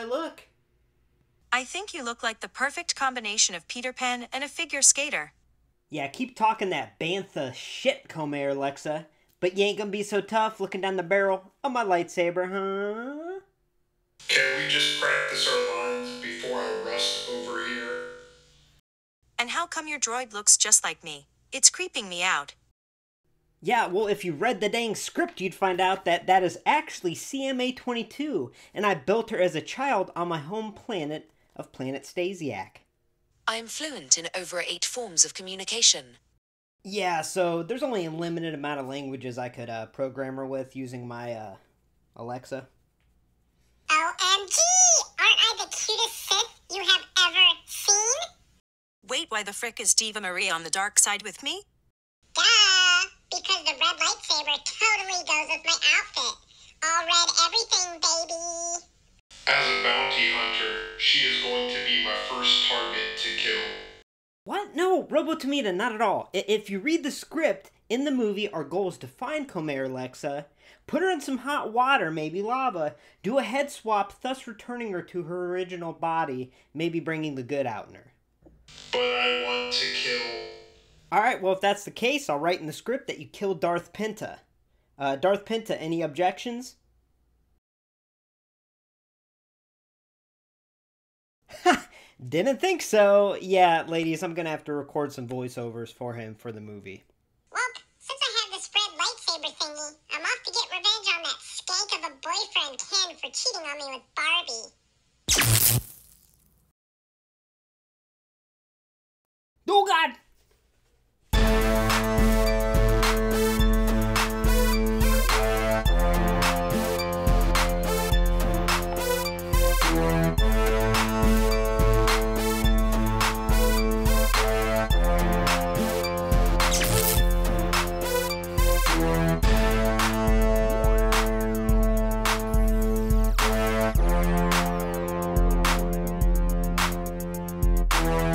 I look? I think you look like the perfect combination of Peter Pan and a figure skater. Yeah, keep talking that bantha shit, Comair Alexa. But you ain't gonna be so tough looking down the barrel of my lightsaber, huh? Can we just practice our lines before I rust over here? And how come your droid looks just like me? It's creeping me out. Yeah, well, if you read the dang script, you'd find out that that is actually CMA 22, and I built her as a child on my home planet of Planet Stasiak. I am fluent in over eight forms of communication. Yeah, so there's only a limited amount of languages I could uh, program her with using my uh, Alexa. OMG! Aren't I the cutest Sith you have ever seen? Wait, why the frick is Diva Marie on the dark side with me? Duh! Because the red lightsaber totally goes with my outfit. All red everything, baby. As a bounty hunter, she is going to be my first target to kill. What? No, Robotomita, not at all. If you read the script, in the movie, our goal is to find Comair Alexa, put her in some hot water, maybe lava, do a head swap, thus returning her to her original body, maybe bringing the good out in her. But I want to kill. Alright, well, if that's the case, I'll write in the script that you killed Darth Penta. Uh, Darth Penta, any objections? Didn't think so. Yeah, ladies, I'm gonna have to record some voiceovers for him for the movie. Well, since I have this red lightsaber thingy, I'm off to get revenge on that skank of a boyfriend Ken for cheating on me with Barbie. Oh god!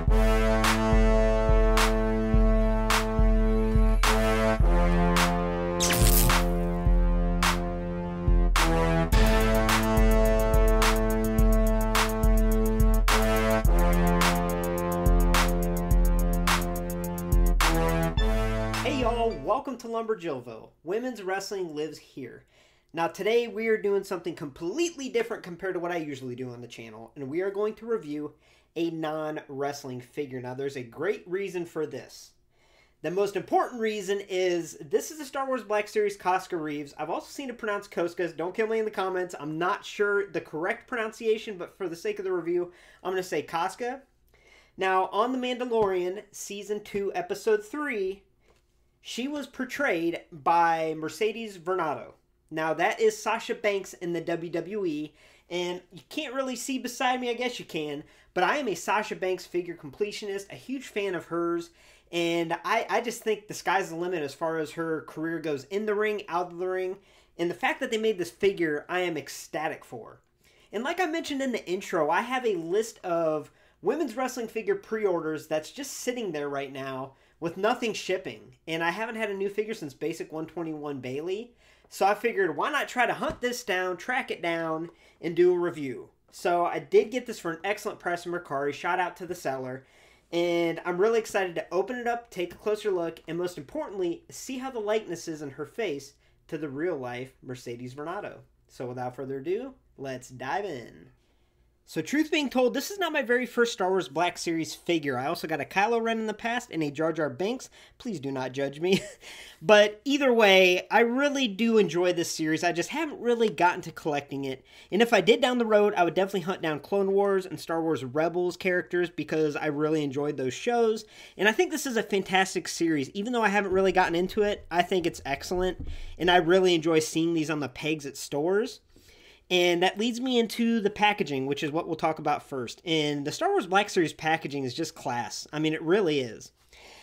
Hey y'all, welcome to Lumberjillville. Women's wrestling lives here. Now today we are doing something completely different compared to what I usually do on the channel, and we are going to review a non-wrestling figure. Now there's a great reason for this. The most important reason is this is the Star Wars Black Series Casca Reeves. I've also seen it pronounced Koska. Don't kill me in the comments. I'm not sure the correct pronunciation, but for the sake of the review, I'm going to say Casca. Now, on The Mandalorian, Season 2, Episode 3, she was portrayed by Mercedes Varnado. Now, that is Sasha Banks in the WWE, and you can't really see beside me, I guess you can, but I am a Sasha Banks figure completionist, a huge fan of hers, and I, I just think the sky's the limit as far as her career goes in the ring, out of the ring, and the fact that they made this figure, I am ecstatic for. And like I mentioned in the intro, I have a list of women's wrestling figure pre-orders that's just sitting there right now with nothing shipping. And I haven't had a new figure since Basic 121 Bayley. So I figured why not try to hunt this down, track it down, and do a review. So I did get this for an excellent price from Mercari. Shout out to the seller. And I'm really excited to open it up, take a closer look, and most importantly, see how the likeness is in her face to the real life Mercedes Varnado. So without further ado, let's dive in. So, truth being told, this is not my very first Star Wars Black Series figure. I also got a Kylo Ren in the past and a Jar Jar Binks. Please do not judge me. but either way, I really do enjoy this series. I just haven't really gotten to collecting it. And if I did down the road, I would definitely hunt down Clone Wars and Star Wars Rebels characters because I really enjoyed those shows. And I think this is a fantastic series. Even though I haven't really gotten into it, I think it's excellent. And I really enjoy seeing these on the pegs at stores. And that leads me into the packaging, which is what we'll talk about first. And the Star Wars Black Series packaging is just class. I mean, it really is.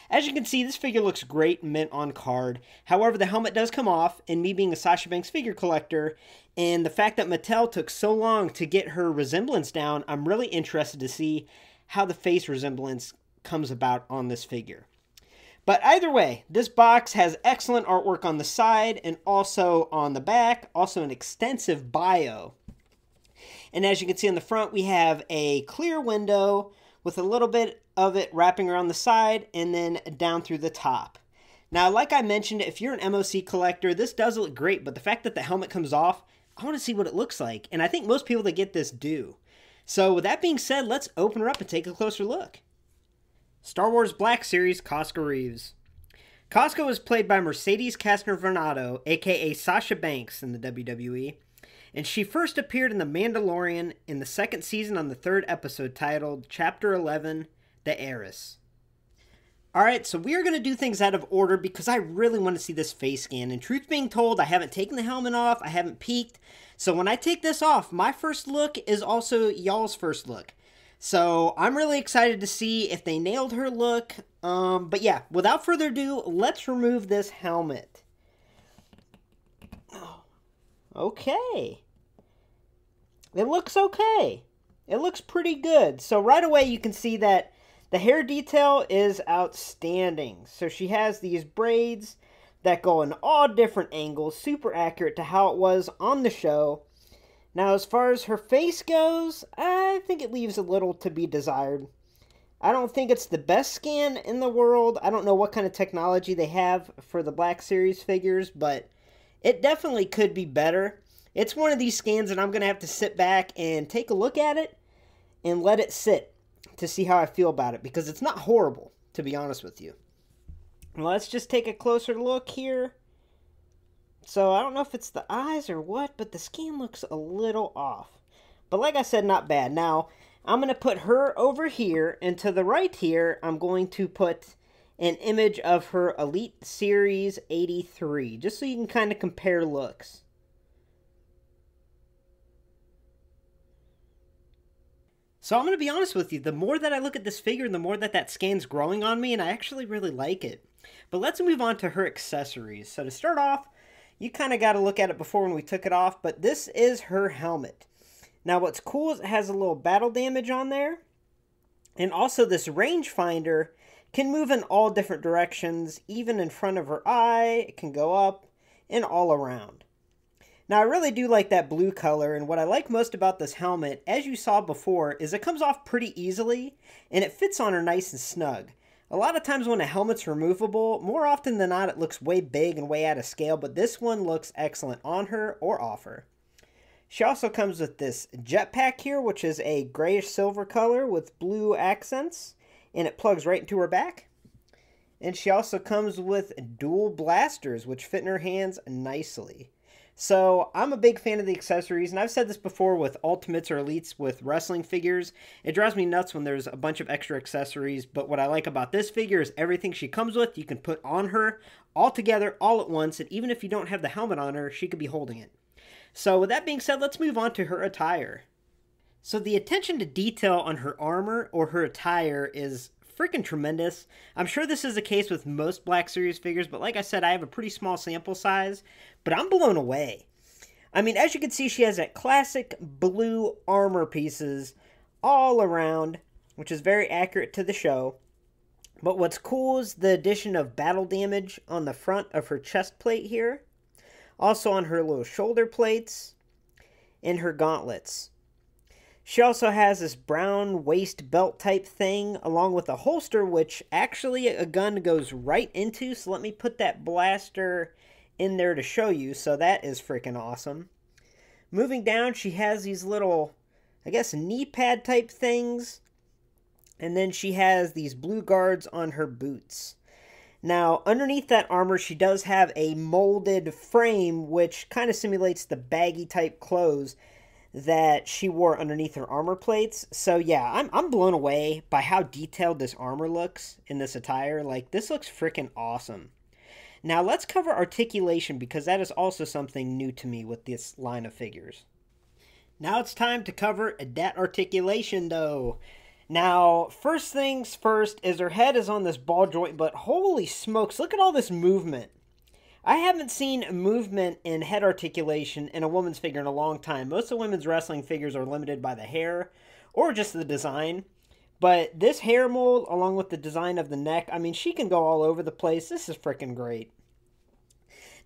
As you can see, this figure looks great mint on card. However, the helmet does come off, and me being a Sasha Banks figure collector, and the fact that Mattel took so long to get her resemblance down, I'm really interested to see how the face resemblance comes about on this figure. But either way, this box has excellent artwork on the side and also on the back, also an extensive bio. And as you can see on the front, we have a clear window with a little bit of it wrapping around the side and then down through the top. Now, like I mentioned, if you're an MOC collector, this does look great, but the fact that the helmet comes off, I want to see what it looks like. And I think most people that get this do. So with that being said, let's open her up and take a closer look. Star Wars Black Series Koska Reeves. Koska was played by Mercedes Kaestner-Varnado, aka Sasha Banks in the WWE, and she first appeared in The Mandalorian in the second season on the third episode titled Chapter 11 The Heiress. Alright, so we are going to do things out of order because I really want to see this face scan. And truth being told, I haven't taken the helmet off, I haven't peeked. So when I take this off, my first look is also y'all's first look. So I'm really excited to see if they nailed her look. Um, but yeah, without further ado, let's remove this helmet. Okay. It looks okay. It looks pretty good. So right away you can see that the hair detail is outstanding. So she has these braids that go in all different angles, super accurate to how it was on the show. Now, as far as her face goes, I think it leaves a little to be desired. I don't think it's the best scan in the world. I don't know what kind of technology they have for the Black Series figures, but it definitely could be better. It's one of these scans that I'm going to have to sit back and take a look at it and let it sit to see how I feel about it because it's not horrible, to be honest with you. Let's just take a closer look here. So I don't know if it's the eyes or what, but the skin looks a little off. But like I said, not bad. Now, I'm going to put her over here, and to the right here, I'm going to put an image of her Elite Series 83, just so you can kind of compare looks. So I'm going to be honest with you, the more that I look at this figure, the more that that scan's growing on me, and I actually really like it. But let's move on to her accessories. So to start off, you kind of got to look at it before when we took it off, but this is her helmet. Now what's cool is it has a little battle damage on there, and also this rangefinder can move in all different directions, even in front of her eye, it can go up, and all around. Now, I really do like that blue color, and what I like most about this helmet, as you saw before, is it comes off pretty easily, and it fits on her nice and snug. A lot of times when a helmet's removable, more often than not it looks way big and way out of scale, but this one looks excellent on her or off her. She also comes with this jetpack here, which is a grayish silver color with blue accents, and it plugs right into her back. And she also comes with dual blasters, which fit in her hands nicely. So I'm a big fan of the accessories, and I've said this before with Ultimates or Elites with wrestling figures. It drives me nuts when there's a bunch of extra accessories, but what I like about this figure is everything she comes with, you can put on her all together, all at once, and even if you don't have the helmet on her, she could be holding it. So with that being said, let's move on to her attire. So the attention to detail on her armor or her attire is freaking tremendous. I'm sure this is the case with most Black Series figures, but like I said, I have a pretty small sample size, but I'm blown away. I mean, as you can see, she has that classic blue armor pieces all around, which is very accurate to the show. But what's cool is the addition of battle damage on the front of her chest plate here. Also on her little shoulder plates and her gauntlets. She also has this brown waist belt type thing along with a holster which actually a gun goes right into. So let me put that blaster in there to show you. So that is freaking awesome. Moving down, she has these little, I guess, knee pad type things. And then she has these blue guards on her boots. Now, underneath that armor, she does have a molded frame, which kind of simulates the baggy type clothes that she wore underneath her armor plates. So yeah, I'm I'm blown away by how detailed this armor looks in this attire. Like this looks freaking awesome. Now let's cover articulation because that is also something new to me with this line of figures. Now it's time to cover that articulation though. Now, first things first is her head is on this ball joint, but holy smokes, look at all this movement. I haven't seen movement in head articulation in a woman's figure in a long time. Most of women's wrestling figures are limited by the hair or just the design. But this hair mold, along with the design of the neck, I mean, she can go all over the place. This is freaking great.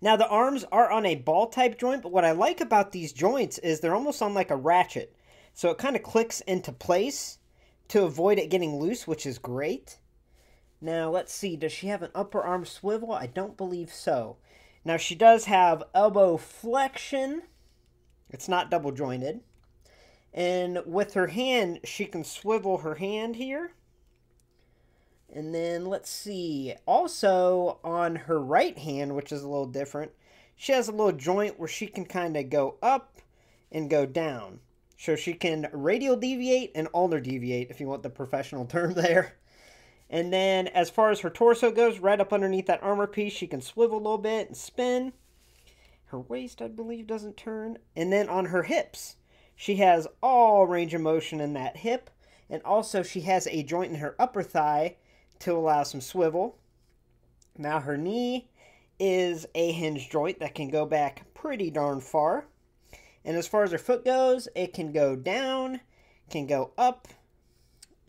Now, the arms are on a ball type joint, but what I like about these joints is they're almost on like a ratchet. So it kind of clicks into place to avoid it getting loose, which is great. Now, let's see. Does she have an upper arm swivel? I don't believe so. Now, she does have elbow flexion. It's not double jointed. And with her hand, she can swivel her hand here. And then let's see. Also, on her right hand, which is a little different, she has a little joint where she can kind of go up and go down. So she can radial deviate and ulnar deviate, if you want the professional term there. And then, as far as her torso goes, right up underneath that armor piece, she can swivel a little bit and spin. Her waist, I believe, doesn't turn. And then on her hips, she has all range of motion in that hip. And also, she has a joint in her upper thigh to allow some swivel. Now, her knee is a hinge joint that can go back pretty darn far. And as far as her foot goes, it can go down, can go up,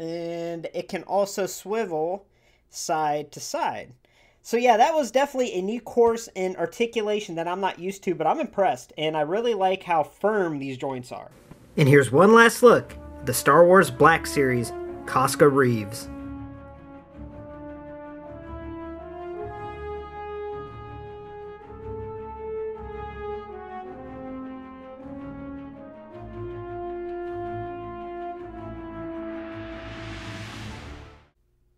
and it can also swivel side to side. So yeah, that was definitely a new course in articulation that I'm not used to, but I'm impressed, and I really like how firm these joints are. And here's one last look the Star Wars Black Series, Koska Reeves.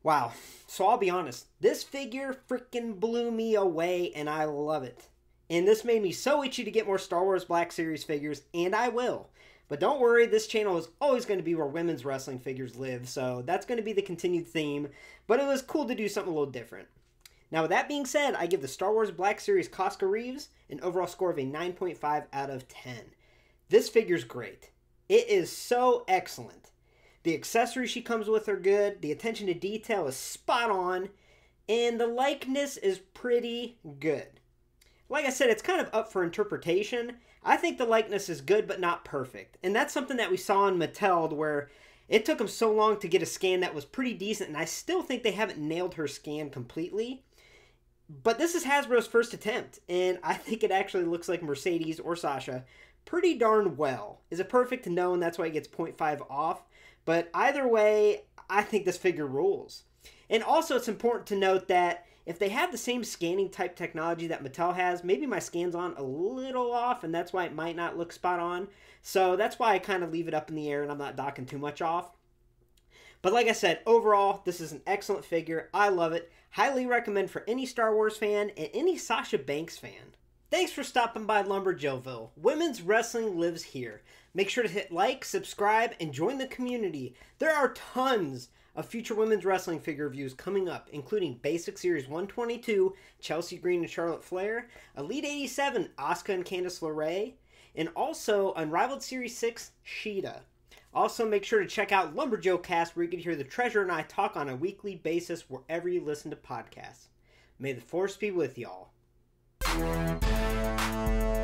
Wow. So I'll be honest, this figure freaking blew me away and I love it. And this made me so itchy to get more Star Wars Black Series figures, and I will. But don't worry, this channel is always going to be where women's wrestling figures live, so that's going to be the continued theme. But it was cool to do something a little different. Now, with that being said, I give the Star Wars Black Series Koska Reeves an overall score of a 9.5 out of 10. This figure's great. It is so excellent. The accessories she comes with are good, the attention to detail is spot on, and the likeness is pretty good. Like I said, it's kind of up for interpretation. I think the likeness is good but not perfect. And that's something that we saw in Mattel where it took them so long to get a scan that was pretty decent, and I still think they haven't nailed her scan completely. But this is Hasbro's first attempt, and I think it actually looks like Mercedes or Sasha pretty darn well. Is it perfect? No, and that's why it gets 0.5 off. But either way, I think this figure rules. And also, it's important to note that if they have the same scanning type technology that Mattel has, maybe my scan's on a little off, and that's why it might not look spot on. So that's why I kind of leave it up in the air and I'm not docking too much off. But like I said, overall, this is an excellent figure. I love it. Highly recommend for any Star Wars fan and any Sasha Banks fan. Thanks for stopping by Lumberjillville. Women's wrestling lives here. Make sure to hit like, subscribe, and join the community. There are tons of future women's wrestling figure reviews coming up, including Basic Series 122, Chelsea Green and Charlotte Flair, Elite 87, Asuka and Candice LeRae, and also Unrivaled Series 6, Sheeta. Also, make sure to check out Lumberjill Cast, where you can hear the Treasure and I talk on a weekly basis wherever you listen to podcasts. May the Force be with y'all. Música